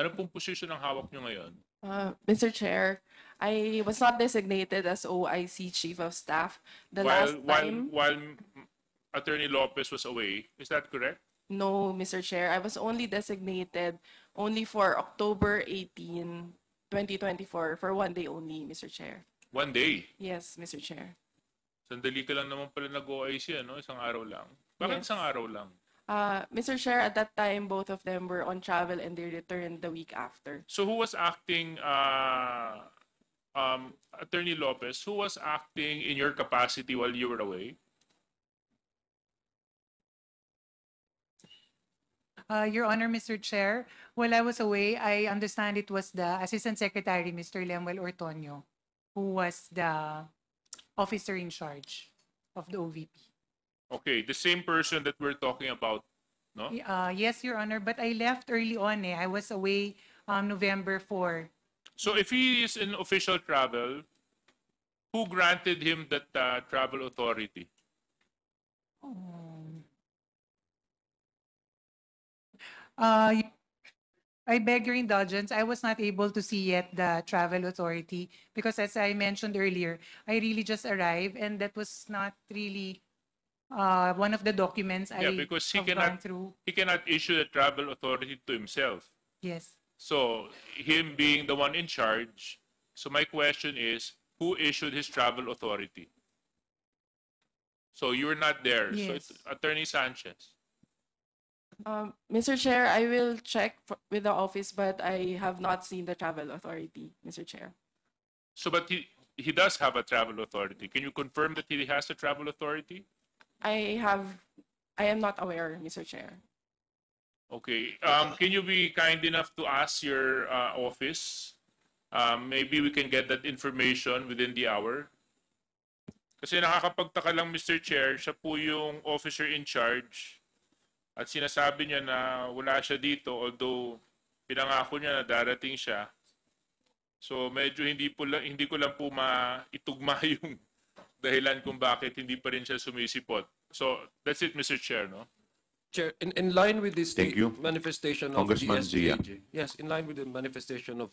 Ano pong posisyon ang hawak nyo ngayon? Uh, Mr. Chair, I was not designated as OIC Chief of Staff. The while, last while, time, while Attorney Lopez was away, is that correct? no, Mr. Chair, I was only designated only for October 18, 2024, for one day only, Mr. Chair. One day. Yes, Mr. Chair. Sandali ka lang naman pala nag-OIC, ano? Isang araw lang. Bakit Yes. isang araw lang? Uh, Mr. Chair, at that time, both of them were on travel and they returned the week after. So who was acting, uh, um, Attorney Lopez, who was acting in your capacity while you were away? Uh, Your Honor, Mr. Chair, while I was away, I understand it was the Assistant Secretary, Mr. Lemuel Ortonio, who was the officer in charge of the OVP. Okay, the same person that we're talking about, no? Uh, yes, Your Honor, but I left early on. Eh. I was away um, November 4. So if he is in official travel, who granted him that uh, travel authority? Um, Uh, I beg your indulgence. I was not able to see yet the travel authority because as I mentioned earlier, I really just arrived and that was not really uh, one of the documents I Yeah, because he have gone cannot- through. He cannot issue the travel authority to himself. Yes. So him being the one in charge, so my question is, who issued his travel authority? So you were not there. So it's Yes. Attorney Sanchez. Um, Mr. Chair, I will check for, with the office, but I have not seen the travel authority, Mr. Chair. So but he he does have a travel authority. Can you confirm that he has a travel authority? I have, I am not aware, Mr. Chair. Okay. Um, can you be kind enough to ask your uh, office? Um, maybe we can get that information within the hour. Kasi nakakapagtaka lang, Mr. Chair, siya po yung officer in charge at sinasabi niya na wala siya dito although pinangako niya na darating siya. So medyo hindi po lang, hindi ko lang po maitugma yung dahilan kung bakit hindi pa rin siya sumisipot. So that's it, Mr. Chair, no? Chair, in, in line with this Thank you. manifestation of Congressman the Zia. SGJ. Yes, in line with the manifestation of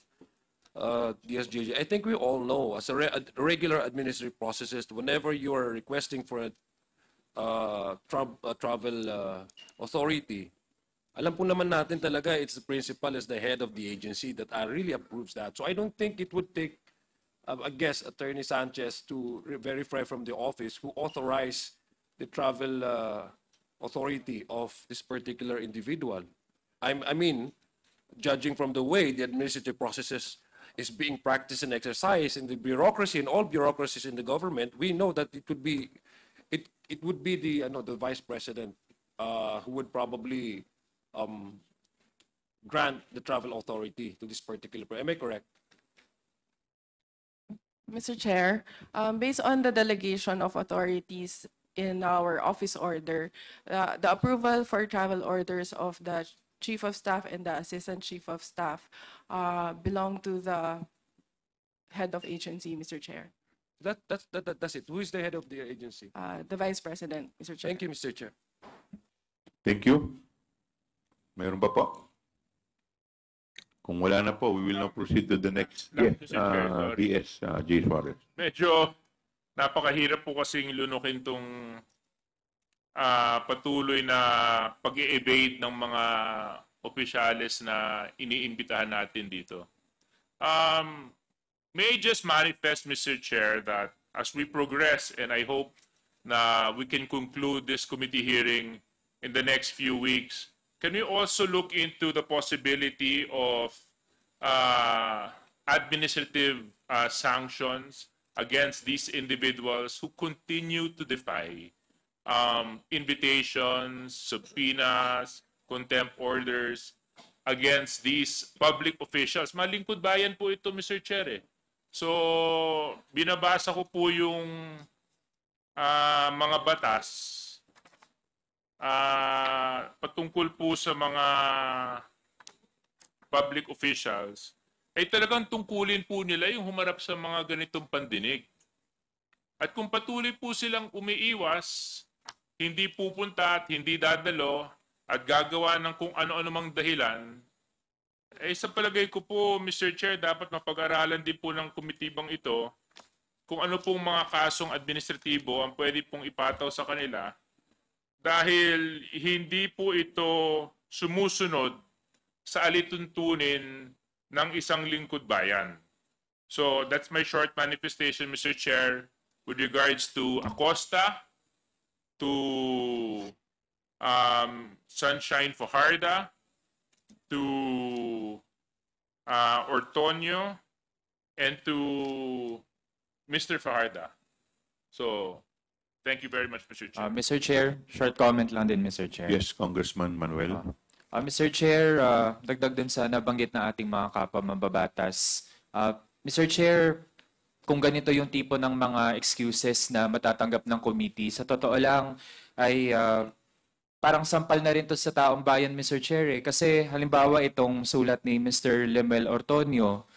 uh, the SGJ. I think we all know as a re- regular administrative processes, whenever you are requesting for a uh, tra- a travel uh, authority, alam po naman natin talaga it's the principal as the head of the agency that uh, really approves that. So I don't think it would take, uh, I guess, Attorney Sanchez to verify from the office who authorized the travel uh, authority of this particular individual. I'm, I mean, judging from the way the administrative processes is being practiced and exercised in the bureaucracy and all bureaucracies in the government, we know that it would be, it, it would be the, no, the vice president uh, who would probably um, grant the travel authority to this particular, am I correct? Mr. Chair, um, based on the delegation of authorities in our office order, uh, the approval for travel orders of the Chief of Staff and the Assistant Chief of Staff uh, belong to the head of agency, Mr. Chair, That, that's, that, that- that's it. Who is the head of the agency? uh, the Vice President, Mr. Chair. Thank you, Mr. Chair. Thank you. Mayroon ba po? Kung wala na po, we will now proceed to the next. Yes, uh. DS, uh, J. Suarez. medyo napakahirap po kasing lunukin tong ah, patuloy na pag evade ng mga opisyales na iniimbitahan natin dito. Um, may I just manifest, Mr. Chair, that as we progress, and I hope na we can conclude this committee hearing in the next few weeks, can we also look into the possibility of uh, administrative uh, sanctions against these individuals who continue to defy um, invitations, subpoenas, contempt orders against these public officials. Malingkod bayan po ito, Mr. Chair. eh. So, binabasa ko po yung ah, mga batas ah, patungkol po sa mga public officials, ay talagang tungkulin po nila yung humarap sa mga ganitong pandinig. At kung patuloy po silang umiiwas, hindi pupunta at hindi dadalo at gagawa ng kung ano-ano mang dahilan, Eh, sa palagay ko po, Mr. Chair, dapat mapag-aralan din po ng komitibang ito kung ano pong mga kasong administratibo ang pwede pong ipataw sa kanila dahil hindi po ito sumusunod sa alituntunin ng isang lingkod bayan. So that's my short manifestation, Mr. Chair, with regards to Acosta, to um, Sunshine Fajarda, to uh, Ortonio, and to Mr. Fajarda. So, thank you very much, Mr. Chair. Uh, Mr. Chair, short comment lang din, Mr. Chair. Yes, Congressman Manuel. Uh, Mr. Chair, uh, dagdag dun sa nabanggit na ating mga kapwa mambabatas. Uh, Mr. Chair, kung ganito yung tipo ng mga excuses na matatanggap ng committee, sa totoo lang ay uh, parang sampal na rin to sa taong bayan, Mr. Chair. Eh. Kasi halimbawa itong sulat ni Mr. Lemel Ortonio,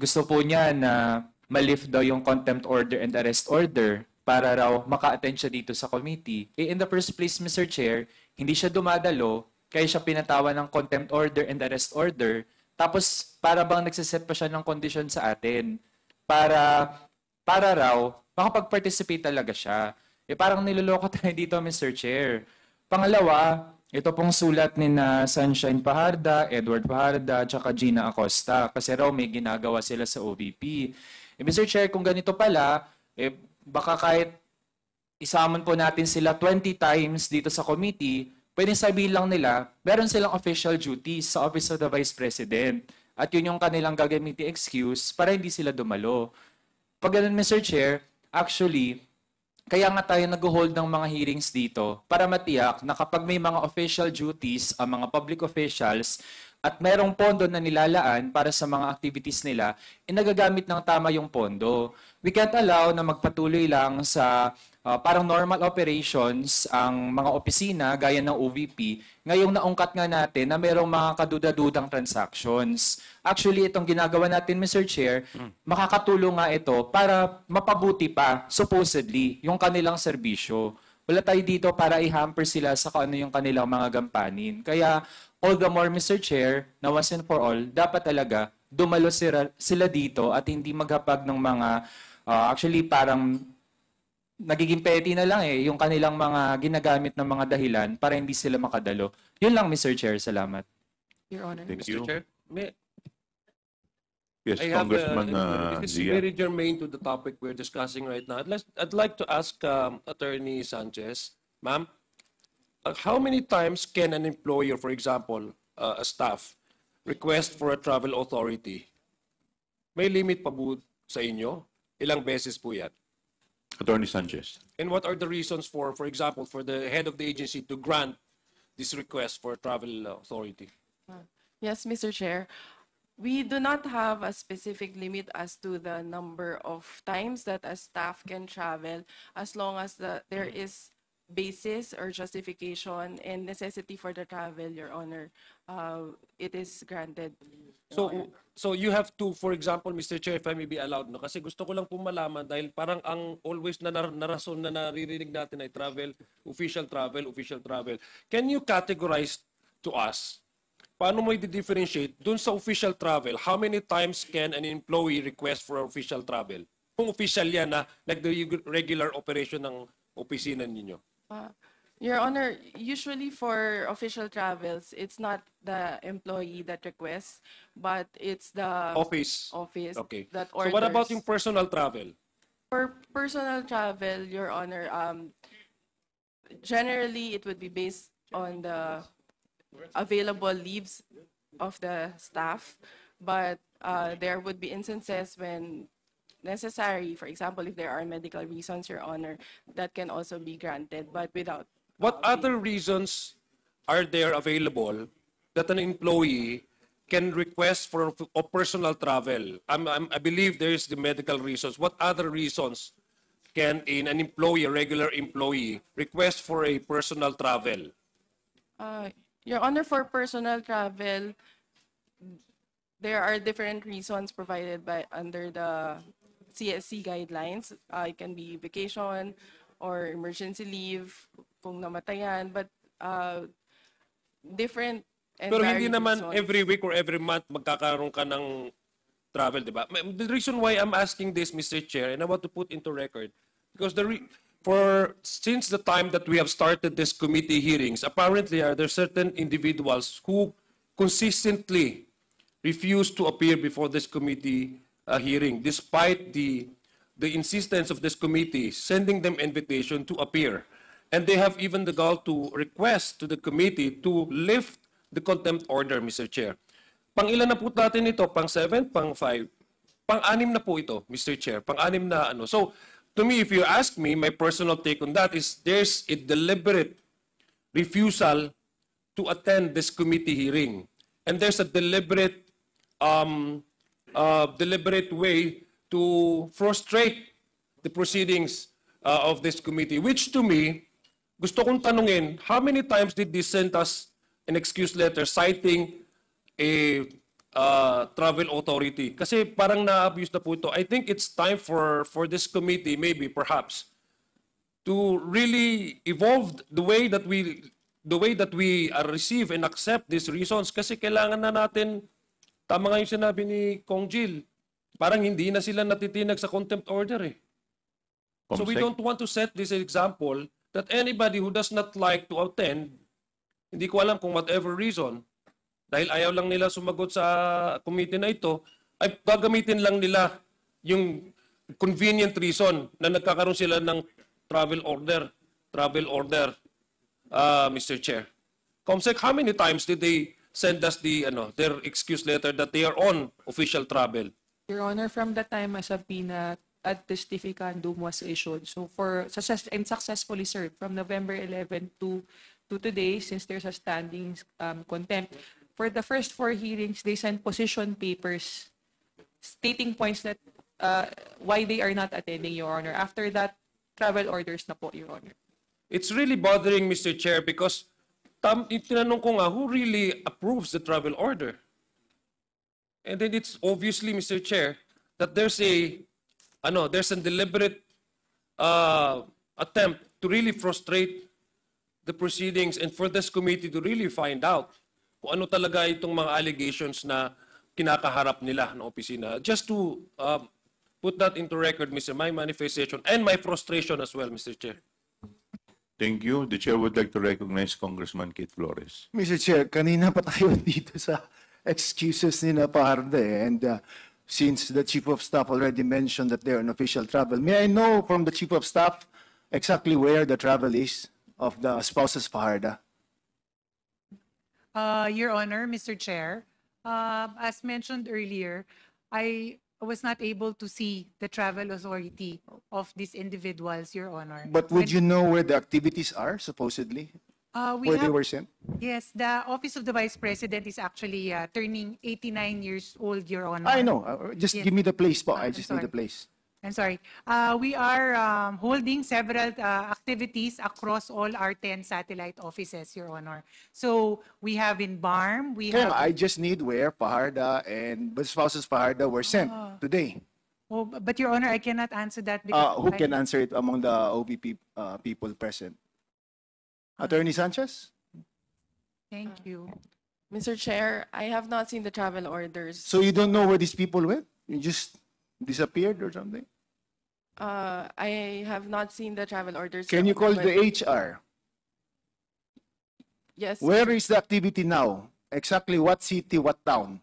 gusto po niya na malift daw yung contempt order and arrest order para raw maka-attend siya dito sa committee. Eh, in the first place, Mr. Chair, hindi siya dumadalo, kaya siya pinatawan ng contempt order and arrest order, tapos para bang nagsiset pa siya ng condition sa atin para para raw makapag-participate talaga siya. Eh parang niloloko tayo dito, Mr. Chair. Pangalawa, ito pong sulat ni na Sunshine Paharda, Edward Paharda, tsaka Gina Acosta. Kasi raw may ginagawa sila sa OVP. Eh, Mr. Chair, kung ganito pala, eh, baka kahit isamon po natin sila 20 times dito sa committee, pwedeng sabihin lang nila, meron silang official duties sa Office of the Vice President. At yun yung kanilang gagamitin excuse para hindi sila dumalo. Pag ganun, Mr. Chair, actually, kaya nga tayo nag-hold ng mga hearings dito para matiyak na kapag may mga official duties ang mga public officials at merong pondo na nilalaan para sa mga activities nila, inagagamit ng tama yung pondo. We can't allow na magpatuloy lang sa uh, parang normal operations ang mga opisina gaya ng OVP. Ngayong naungkat nga natin na merong mga kaduda-dudang transactions. Actually, itong ginagawa natin, Mr. Chair, makakatulong nga ito para mapabuti pa, supposedly, yung kanilang serbisyo. Wala tayo dito para i-hamper sila sa kung ano yung kanilang mga gampanin. Kaya, all the more, Mr. Chair, na once and for all, dapat talaga dumalo sila, sila dito at hindi maghapag ng mga, uh, actually parang nagiging petty na lang eh, yung kanilang mga ginagamit ng mga dahilan para hindi sila makadalo. Yun lang, Mr. Chair. Salamat. Your Honor. Thank Mr. you. Chair, may, Yes, I have, uh, Congressman uh, this is very germane to the topic we're discussing right now. I'd, like- I'd like to ask um, Attorney Sanchez, ma'am, how many times can an employer, for example, uh, a staff, request for a travel authority? May limit pa po sa inyo? Ilang beses po yan? Attorney Sanchez. And what are the reasons for, for example, for the head of the agency to grant this request for a travel authority? Yes, Mr. Chair. We do not have a specific limit as to the number of times that a staff can travel as long as the, there is basis or justification and necessity for the travel, Your Honor. Uh, it is granted. So, so you have to, for example, Mr. Chair, if I may be allowed, no? kasi gusto ko lang po malaman dahil parang ang always na nar- narason na naririnig natin ay travel, official travel, official travel. Can you categorize to us, paano mo i-differentiate dun sa official travel, how many times can an employee request for official travel? Kung official yan na, like the regular operation ng opisina ninyo. Uh, Your Honor, usually for official travels, it's not the employee that requests, but it's the Office. office Okay. that So what about yung personal travel? For personal travel, Your Honor, um, generally, it would be based on the available leaves of the staff, but uh, there would be instances when necessary, for example, if there are medical reasons, Your Honor, that can also be granted, but without. What other reasons are there available that an employee can request for a personal travel? I'm, I'm, I believe there is the medical reasons. What other reasons can in an employee, a regular employee, request for a personal travel? Uh, Your Honor, for personal travel, there are different reasons provided by, under the CSC guidelines. Uh, It can be vacation or emergency leave, kung namatayan, but uh, different and Pero hindi naman reasons. every week or every month magkakaroon ka ng travel, di ba? The reason why I'm asking this, Mr. Chair, and I want to put into record, because the re- for since the time that we have started this committee hearings, apparently are there certain individuals who consistently refuse to appear before this committee uh, hearing, despite the the insistence of this committee sending them invitation to appear. And they have even the gall to request to the committee to lift the contempt order, Mr. Chair. Pang ilan na po natin ito? Pang 7, pang 5, pang 6 na po ito, Mr. Chair. Pang 6 na ano. So, to me, if you ask me, my personal take on that is there's a deliberate refusal to attend this committee hearing. And there's a deliberate um, uh, deliberate way to frustrate the proceedings uh, of this committee, which to me, gusto kong tanungin, how many times did they send us an excuse letter citing a uh, travel authority? Kasi parang na-abuse na po ito. I think it's time for, for this committee, maybe, perhaps, to really evolve the way that we the way that we receive and accept these reasons kasi kailangan na natin tama nga yung sinabi ni Kong Jill parang hindi na sila natitinag sa contempt order eh so we Comsec? don't want to set this example that anybody who does not like to attend hindi ko alam kung whatever reason dahil ayaw lang nila sumagot sa committee na ito ay gagamitin lang nila yung convenient reason na nagkakaroon sila ng travel order travel order uh, Mr. Chair. Comsec, how many times did they send us the ano their excuse letter that they are on official travel? Your Honor, from the time a subpoena at testificandum was issued, so for success and successfully served from November 11 to to today, since there's a standing um, contempt, for the first four hearings, they sent position papers stating points that uh, why they are not attending, Your Honor. After that, travel orders na po, Your Honor. It's really bothering Mr. Chair because tam tinanong ko nga who really approves the travel order. And then it's obviously Mr. Chair that there's a ano there's a deliberate uh, attempt to really frustrate the proceedings and for this committee to really find out kung ano talaga itong mga allegations na kinakaharap nila ng opisina. Just to um, put that into record, Mr. My manifestation and my frustration as well, Mr. Chair. Thank you. The chair would like to recognize Congressman Kate Flores. Mr. Chair, kanina pa tayo dito sa excuses ni Naparde and uh, since the Chief of Staff already mentioned that they're on official travel, may I know from the Chief of Staff exactly where the travel is of the spouses Fajarda? Uh, Your Honor, Mr. Chair, uh, as mentioned earlier, I was not able to see the travel authority of these individuals, Your Honor. But would When- you know where the activities are supposedly? Uh, we Where they have- were sent? Yes, the Office of the Vice President is actually uh, turning 89 years old, Your Honor. I know. Uh, Just Yes. give me the place po. I just need the place. I'm sorry. Uh, we are um, holding several uh, activities across all our 10 satellite offices, Your Honor. So we have in BARM, we Kaya have. I just need where Fajarda and the spouses Fajarda were sent Ah. today. Oh, but Your Honor, I cannot answer that Uh, who I- can answer it among the OVP uh, people present? Attorney Sanchez? Thank you. Mr. Chair, I have not seen the travel orders. So you don't know where these people went? You just disappeared or something? Uh, I have not seen the travel orders. Can you call the HR? Yes. Where is the activity now? Exactly what city, what town?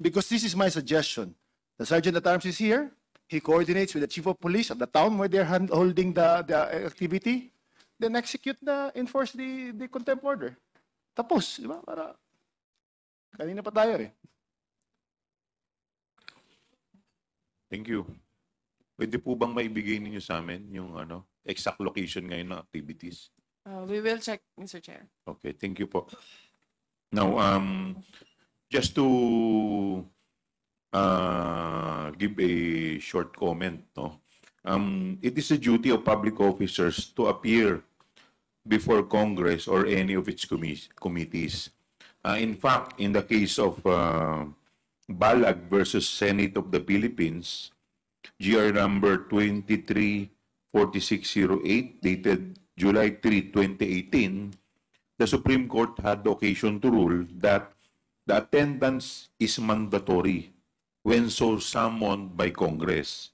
Because this is my suggestion. The Sergeant at Arms is here. He coordinates with the Chief of Police of the town where they're hand- holding the, the activity. Then execute the, enforce the, the contempt order. Tapos, di ba? Para, kanina pa tayo eh. Thank you. Pwede po bang maibigay ninyo sa amin yung ano, exact location ngayon ng activities? Uh, we will check, Mr. Chair. Okay, thank you po. Now, um, just to uh, give a short comment, no? Um, it is the duty of public officers to appear before Congress or any of its commis- committees. Uh, in fact, in the case of uh, Balag versus Senate of the Philippines, GR number 234608 dated July 3, 2018, the Supreme Court had the occasion to rule that the attendance is mandatory when so summoned by Congress.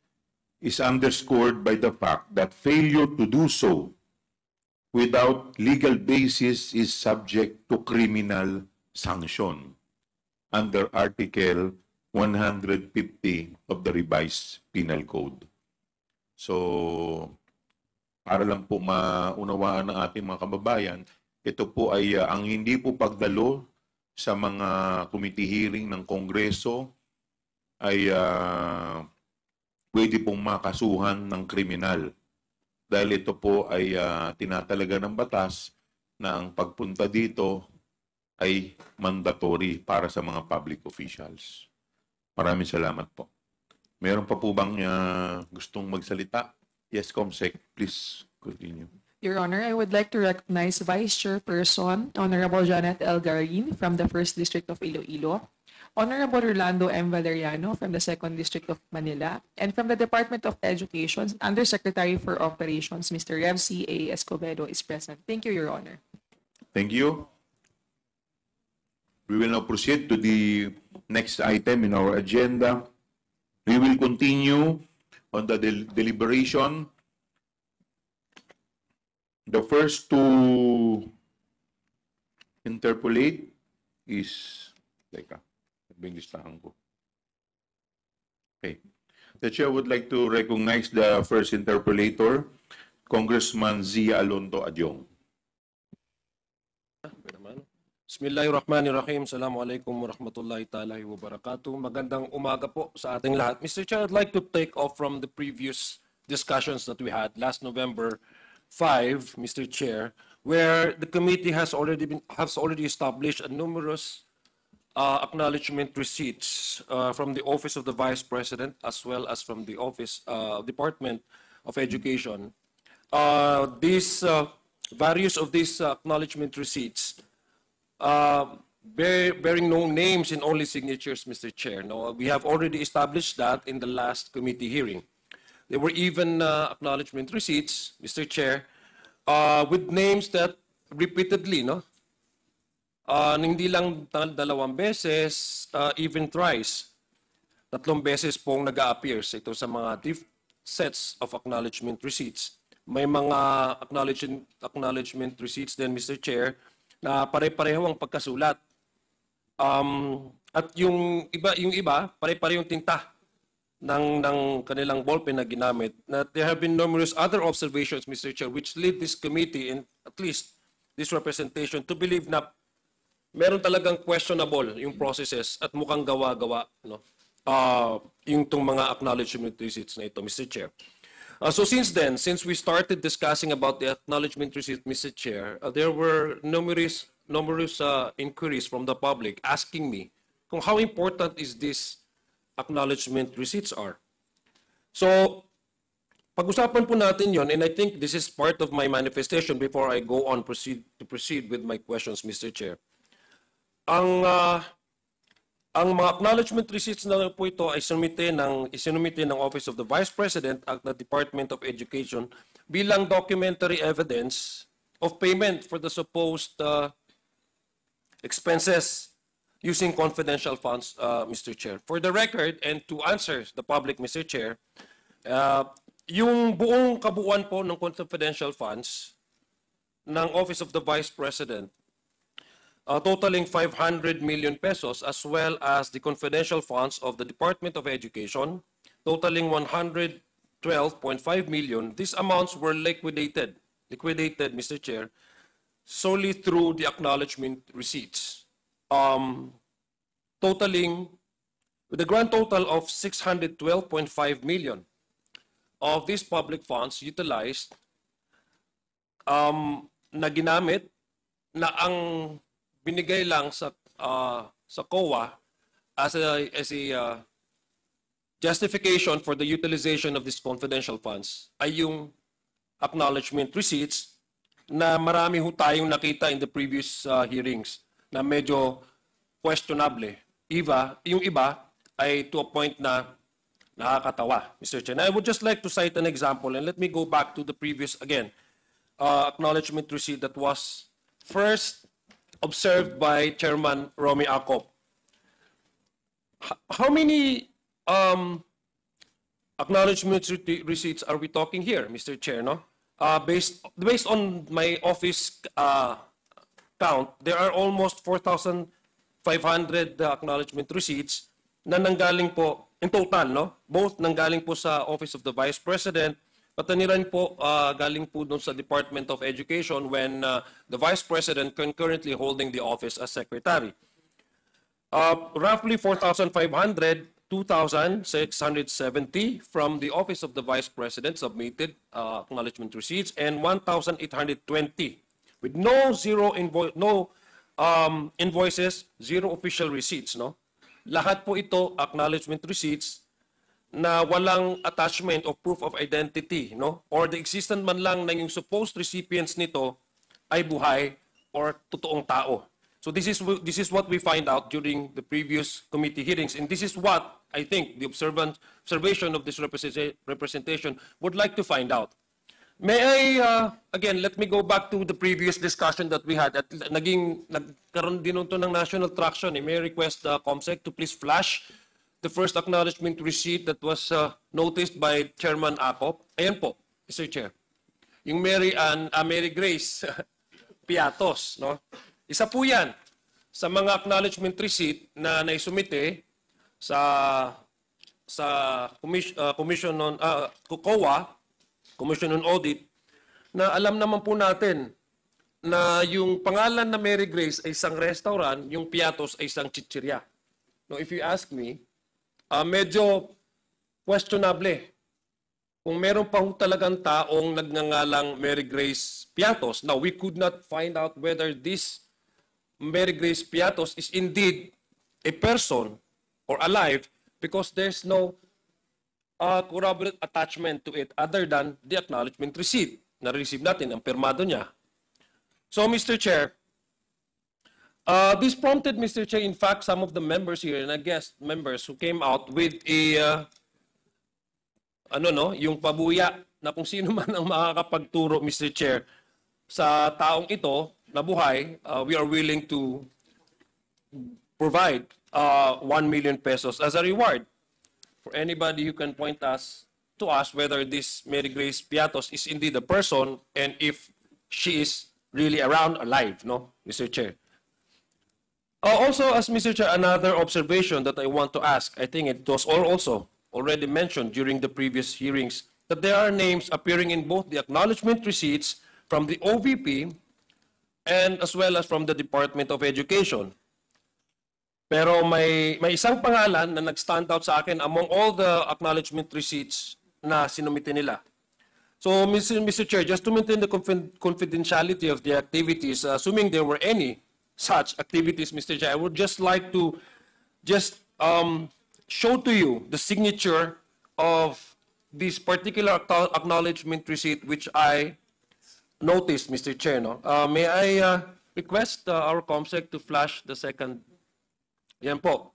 Is underscored by the fact that failure to do so without legal basis is subject to criminal sanction under Article 150 of the revised penal code. So, para lang po maunawaan ng ating mga kababayan, ito po ay uh, ang hindi po pagdalo sa mga committee hearing ng Kongreso ay uh, pwede pong makasuhan ng kriminal. Dahil ito po ay uh, tinatalaga ng batas na ang pagpunta dito ay mandatory para sa mga public officials. Maraming salamat po. Meron pa po bang uh, gustong magsalita? Yes, Comsec, please continue. Your Honor, I would like to recognize Vice Chairperson Honorable Janet L. Garin from the First District of Iloilo, Honorable Rolando M. Valeriano from the Second District of Manila, and from the Department of Education, Undersecretary for Operations, Mr. Rev. C. A. Escobedo is present. Thank you, Your Honor. Thank you. We will now proceed to the next item in our agenda. We will continue on the del- deliberation. The first to interpolate is, teka, yung listahan ko. Okay. The chair would like to recognize the first interpolator, Congressman Zia Alonto Adyong. Bismillahirrahmanirrahim. Assalamualaikum warahmatullahi ta'ala wa barakatuh. Magandang umaga po sa ating lahat. Mr. Chair, I'd like to take off from the previous discussions that we had last November 5, Mr. Chair, where the committee has already been has already established a numerous uh, acknowledgement receipts uh, from the Office of the Vice President as well as from the Office uh, Department of Education. Uh, these uh, various of these uh, acknowledgement receipts uh, bear, bearing no names and only signatures, Mr. Chair. No, we have already established that in the last committee hearing. There were even uh, acknowledgement receipts, Mr. Chair, uh, with names that repeatedly, no, uh, hindi lang dal- dalawang beses, uh, even thrice, tatlong beses pong nag-a-appear sa ito sa mga sets of acknowledgement receipts. May mga acknowledgement, acknowledgement receipts din, Mr. Chair, na pare-pareho ang pagkasulat. Um, at yung iba, yung iba, pare-pareho yung tinta ng, ng kanilang ballpen na ginamit. Na there have been numerous other observations, Mr. Chair, which lead this committee and at least this representation to believe na meron talagang questionable yung processes at mukhang gawa-gawa no uh, yung tong mga acknowledgement receipts na ito Mr. Chair. Uh, so since then, since we started discussing about the acknowledgement receipt, Mr. Chair, uh, there were numerous numerous uh, inquiries from the public asking me kung how important is this acknowledgement receipts are. So pag-usapan po natin yon and I think this is part of my manifestation before I go on proceed to proceed with my questions, Mr. Chair. Ang ah, ang mga acknowledgement receipts na po ito ay sinumite ng, isinumite ng Office of the Vice President at the Department of Education bilang documentary evidence of payment for the supposed uh, expenses using confidential funds, uh, Mr. Chair. For the record, and to answer the public, Mr. Chair, uh, yung buong kabuuan po ng confidential funds ng Office of the Vice President uh, totaling 500 million pesos as well as the confidential funds of the Department of Education totaling 112.5 million. These amounts were liquidated, liquidated, Mr. Chair, solely through the acknowledgement receipts, um, totaling with a grand total of 612.5 million of these public funds utilized um, na ginamit na ang binigay lang sa uh, sa COA as a as a uh, justification for the utilization of these confidential funds ay yung acknowledgement receipts na marami ho tayong nakita in the previous uh, hearings na medyo questionable. Iba, yung iba ay to a point na nakakatawa, Mr. Chen. I would just like to cite an example and let me go back to the previous, again, uh, acknowledgement receipt that was first observed by Chairman Romy Acop. How many um, acknowledgement rece- receipts are we talking here, Mr. Chair, no? Uh, based, based on my office uh, count, there are almost 4,500 uh, acknowledgement receipts na nanggaling po, in total, no? Both nanggaling po sa Office of the Vice President, pati rin po uh, galing po doon sa Department of Education when uh, the Vice President concurrently holding the office as Secretary. Uh, roughly 4,500, 2,670 from the Office of the Vice President submitted uh, acknowledgement receipts and 1,820 with no zero invoice, no um, invoices, zero official receipts, no? Lahat po ito acknowledgement receipts na walang attachment of proof of identity, no? Or the existence man lang na yung supposed recipients nito ay buhay or totoong tao. So this is this is what we find out during the previous committee hearings, and this is what I think the observant observation of this representa- representation would like to find out. May I, uh, again, let me go back to the previous discussion that we had. At naging, nagkaroon din ito ng national traction. Eh. May I request uh, COMSEC to please flash the first acknowledgement receipt that was uh, noticed by Chairman Acop. Ayan po, Mr. Chair. Yung Mary, Ann, ah, Mary Grace Piatos. No? Isa po yan sa mga acknowledgement receipt na naisumite sa sa commission, uh, commission on uh, COA Commission on Audit, na alam naman po natin na yung pangalan na Mary Grace ay isang restaurant, yung Piatos ay isang chichirya. No, if you ask me, ah, medyo questionable. Kung meron pa ho talagang taong nagngangalang Mary Grace Piatos, now we could not find out whether this Mary Grace Piatos is indeed a person or alive because there's no uh, corroborate attachment to it other than the acknowledgement receipt na receive natin, ang pirmado niya. So, Mr. Chair, uh, this prompted, Mr. Chair, in fact, some of the members here and I guess members who came out with a, uh, ano no, yung pabuya na kung sino man ang makakapagturo, Mr. Chair, sa taong ito na buhay, uh, we are willing to provide uh, 1 million pesos as a reward for anybody who can point us to us whether this Mary Grace Piatos is indeed a person and if she is really around alive, no, Mr. Chair. Uh, also, as Mr. Chair, another observation that I want to ask, I think it was all also already mentioned during the previous hearings, that there are names appearing in both the acknowledgement receipts from the OVP and as well as from the Department of Education. Pero may may isang pangalan na nag-stand out sa akin among all the acknowledgement receipts na sinumite nila. So, Mr. Mr. Chair, just to maintain the confi- confidentiality of the activities, uh, assuming there were any such activities, Mr. Chair, I would just like to just um, show to you the signature of this particular acknow- acknowledgement receipt which I noticed, Mr. Chair. No? Uh, may I uh, request uh, our COMSEC to flash the second yan po.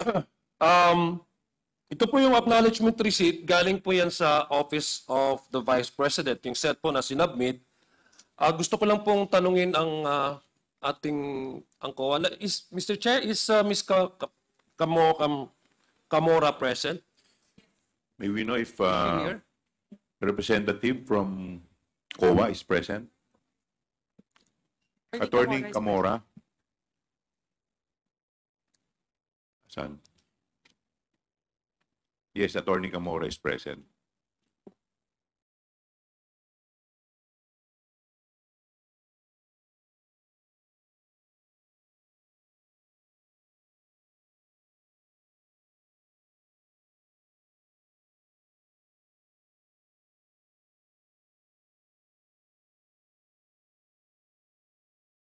um, ito po yung acknowledgement receipt. Galing po yan sa Office of the Vice President. Yung set po na sinubmit. Ah, gusto ko lang pong tanungin ang ah, ating ang COA. Na- Is, Mr. Chair, is uh, Ms. Ka, Ka, Kamo, Kam, Kamora present? May we know if uh, representative from COA is present? Attorney Camora? Saan? Yes, Attorney Camora is present.